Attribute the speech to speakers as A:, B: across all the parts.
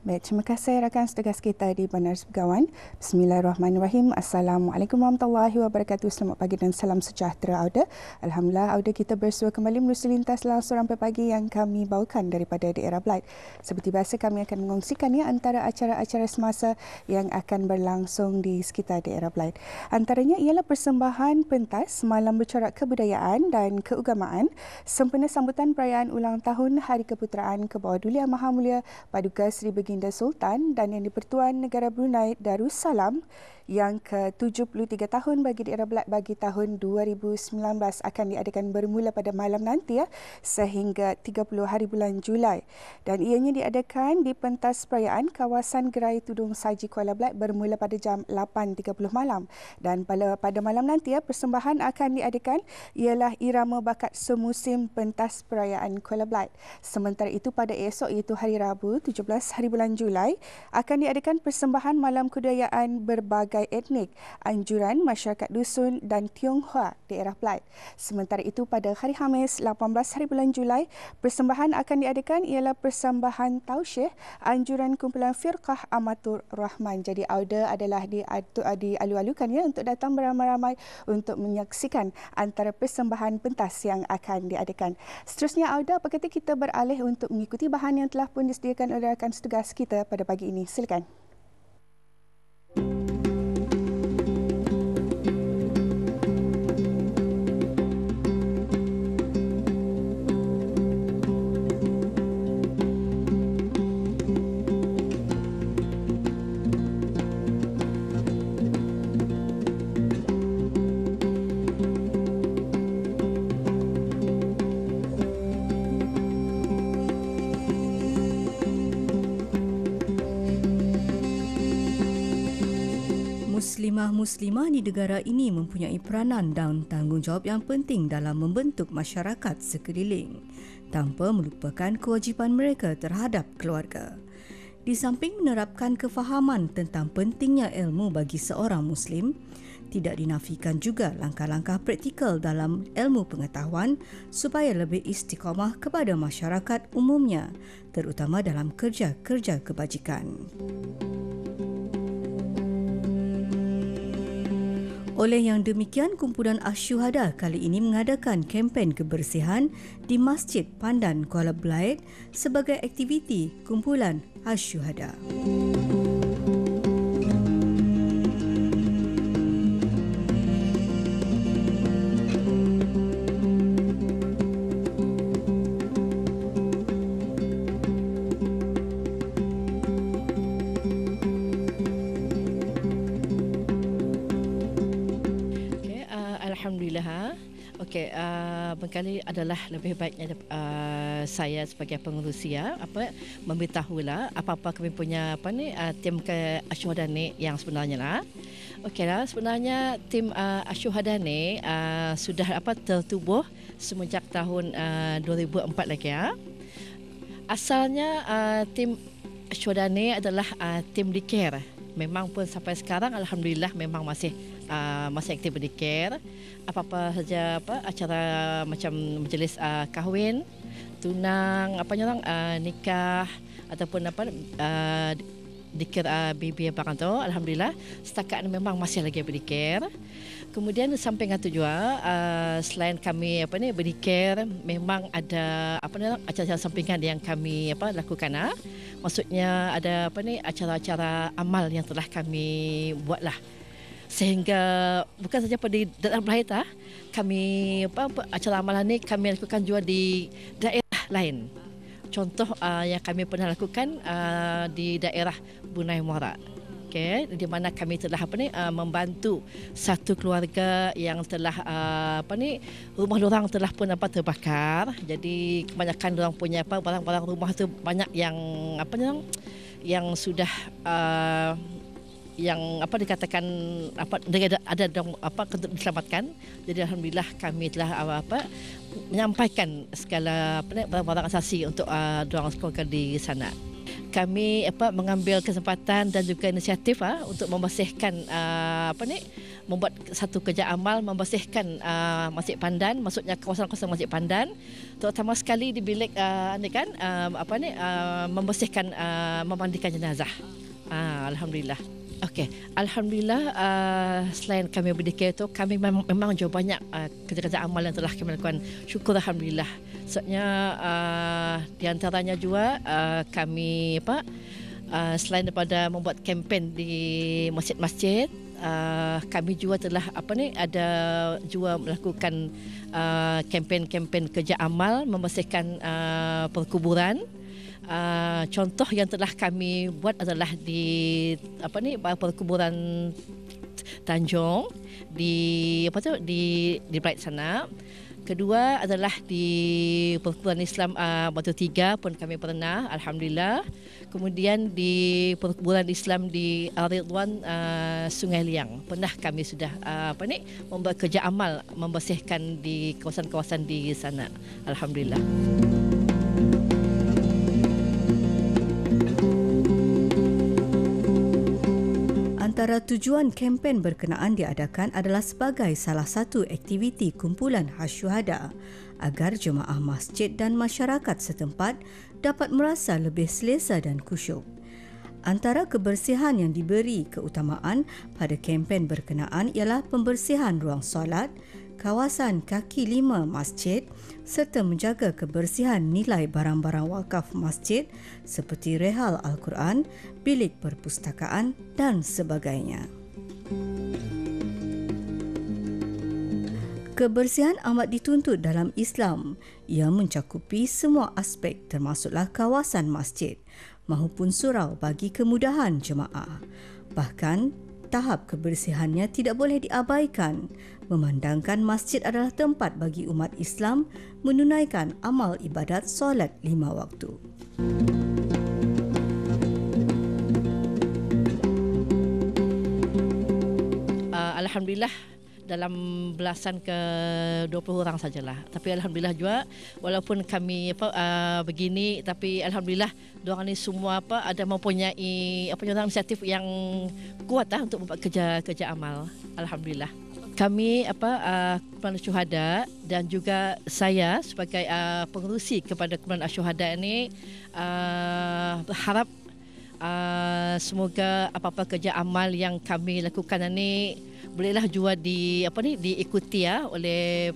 A: Baik, terima kasih rakan setugas kita di Bandar Sebegawan. Bismillahirrahmanirrahim. Assalamualaikum warahmatullahi wabarakatuh. Selamat pagi dan salam sejahtera Auda. Alhamdulillah Auda kita bersua kembali menuju lintas langsung sampai pagi yang kami bawakan daripada daerah Blight. Seperti biasa kami akan mengongsikan ya antara acara-acara semasa yang akan berlangsung di sekitar daerah Blight. Antaranya ialah persembahan pentas Malam Bercorak Kebudayaan dan Keagamaan sempena sambutan perayaan ulang tahun Hari Keputeraan ke bawah Duli Maha Mulia Paduka Seri Begi Baginda Sultan dan Yang di-Pertuan Negara Brunei Darussalam yang ke-73 tahun bagi daerah Belak bagi tahun 2019 akan diadakan bermula pada malam nanti ya sehingga 30 hari bulan Julai. Dan ianya diadakan di pentas perayaan kawasan Gerai Tudung Saji Kuala Belak bermula pada jam 8.30 malam. Dan pada pada malam nanti ya persembahan akan diadakan ialah irama bakat semusim pentas perayaan Kuala Belak sementara itu pada esok iaitu hari Rabu 17 hari bulan Julai akan diadakan persembahan malam kebudayaan berbagai etnik, anjuran masyarakat dusun dan Tionghoa daerah Pelat. Sementara itu pada hari Hamis 18 hari bulan Julai, persembahan akan diadakan ialah persembahan tausyih anjuran kumpulan Firqah Amatur Rahman. Jadi Auda adalah di, di alu-alukan ya untuk datang beramai-ramai untuk menyaksikan antara persembahan pentas yang akan diadakan. Seterusnya Auda, apa kata kita beralih untuk mengikuti bahan yang telah pun disediakan oleh rakan setugas kita pada pagi ini. Silakan.
B: Muslimah di negara ini mempunyai peranan dan tanggungjawab yang penting dalam membentuk masyarakat sekeliling tanpa melupakan kewajipan mereka terhadap keluarga. Di samping menerapkan kefahaman tentang pentingnya ilmu bagi seorang muslim, tidak dinafikan juga langkah-langkah praktikal dalam ilmu pengetahuan supaya lebih istiqamah kepada masyarakat umumnya, terutama dalam kerja-kerja kebajikan. Oleh yang demikian, kumpulan Asyuhada kali ini mengadakan kempen kebersihan di Masjid Pandan Kuala Belait sebagai aktiviti kumpulan Asyuhada. Musik
C: barangkali adalah lebih baiknya uh, saya sebagai pengurusia apa memberitahulah apa-apa kami punya apa ni uh, tim ke Asyuhadani yang sebenarnya lah. Okeylah sebenarnya tim uh, Asyuhadani uh, sudah apa tertubuh semenjak tahun uh, 2004 lagi ya. Asalnya uh, tim Asyuhadani adalah uh, tim di care. Memang pun sampai sekarang alhamdulillah memang masih uh, masih aktif di care apa-apa saja apa acara macam majlis uh, kahwin, tunang, apa orang uh, nikah ataupun apa uh, dikir uh, baby apa kan tu alhamdulillah setakat memang masih lagi berdikir kemudian samping itu juga uh, selain kami apa ni berdikir memang ada apa ni acara-acara sampingan yang kami apa lakukan ah. Maksudnya ada apa ni acara-acara amal yang telah kami buatlah sehingga bukan saja pada dalam Melaya kami apa, apa acara amalan ini kami lakukan juga di daerah lain. Contoh uh, yang kami pernah lakukan uh, di daerah Bunai Muara. Okay, di mana kami telah apa ni uh, membantu satu keluarga yang telah uh, apa ni rumah orang telah pun apa terbakar. Jadi kebanyakan orang punya apa barang-barang rumah tu banyak yang apa ni yang sudah uh, yang apa dikatakan apa ada ada apa diselamatkan. Jadi alhamdulillah kami telah apa, apa menyampaikan segala barang-barang asasi untuk uh, ah, doang sekolah di sana. Kami apa mengambil kesempatan dan juga inisiatif ah untuk membersihkan uh, apa ni membuat satu kerja amal membersihkan uh, Masjid Pandan maksudnya kawasan-kawasan Masjid Pandan. Terutama sekali di bilik uh, ni kan uh, apa ni uh, membersihkan uh, memandikan jenazah. Uh, alhamdulillah Okey, alhamdulillah uh, selain kami berdikir itu kami memang, memang jauh banyak uh, kerja-kerja amal yang telah kami lakukan. Syukur alhamdulillah. Sebabnya uh, di antaranya juga uh, kami apa uh, selain daripada membuat kempen di masjid-masjid uh, kami juga telah apa ni ada juga melakukan uh, kempen-kempen kerja amal membersihkan uh, perkuburan uh, contoh yang telah kami buat adalah di apa ni perkuburan Tanjung di apa tu di di Bright sana. Kedua adalah di perkuburan Islam uh, Batu Tiga pun kami pernah alhamdulillah. Kemudian di perkuburan Islam di Al-Ridwan uh, Sungai Liang pernah kami sudah uh, apa ni membuat kerja amal membersihkan di kawasan-kawasan di sana. Alhamdulillah.
B: Antara tujuan kempen berkenaan diadakan adalah sebagai salah satu aktiviti kumpulan hasyuhada agar jemaah masjid dan masyarakat setempat dapat merasa lebih selesa dan kusyuk. Antara kebersihan yang diberi keutamaan pada kempen berkenaan ialah pembersihan ruang solat, kawasan kaki lima masjid serta menjaga kebersihan nilai barang-barang wakaf masjid seperti rehal Al-Quran, bilik perpustakaan dan sebagainya. Kebersihan amat dituntut dalam Islam. Ia mencakupi semua aspek termasuklah kawasan masjid mahupun surau bagi kemudahan jemaah. Bahkan tahap kebersihannya tidak boleh diabaikan memandangkan masjid adalah tempat bagi umat Islam menunaikan amal ibadat solat lima waktu.
C: Uh, Alhamdulillah dalam belasan ke 20 orang sajalah. Tapi alhamdulillah juga walaupun kami apa uh, begini tapi alhamdulillah dua ni semua apa ada mempunyai apa inisiatif yang kuat lah untuk membuat kerja kerja amal. Alhamdulillah kami apa uh, Kumpulan Syuhada dan juga saya sebagai uh, pengerusi kepada Kumpulan Syuhada ini uh, berharap uh, semoga apa-apa kerja amal yang kami lakukan ini bolehlah juga di apa ni diikuti ya oleh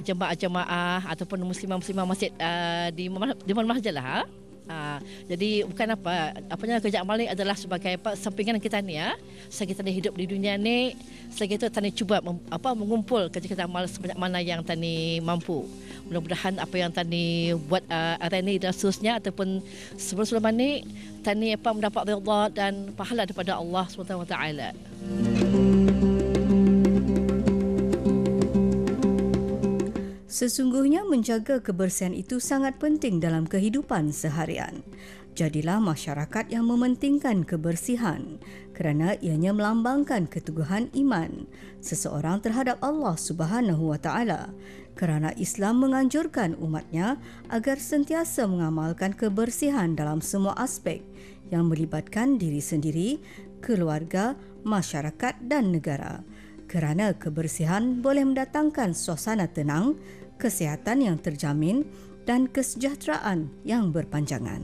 C: jemaah-jemaah ataupun muslimah-muslimah masjid uh, di di mana-mana sajalah. Ha? Ha, jadi bukan apa apanya kerja amal ni adalah sebagai apa sampingan kita ni ya. Selagi kita hidup di dunia ni, selagi itu tani cuba mem, apa mengumpul kerja-kerja amal sebanyak mana yang tani mampu. Mudah-mudahan apa yang tani buat uh, hari ini dan seterusnya ataupun sebelum-sebelum ini tani apa mendapat redha dan pahala daripada Allah Subhanahu Wa
B: Sesungguhnya menjaga kebersihan itu sangat penting dalam kehidupan seharian. Jadilah masyarakat yang mementingkan kebersihan kerana ianya melambangkan keteguhan iman seseorang terhadap Allah Subhanahu wa taala. Kerana Islam menganjurkan umatnya agar sentiasa mengamalkan kebersihan dalam semua aspek yang melibatkan diri sendiri, keluarga, masyarakat dan negara. Kerana kebersihan boleh mendatangkan suasana tenang, kesihatan yang terjamin dan kesejahteraan yang berpanjangan.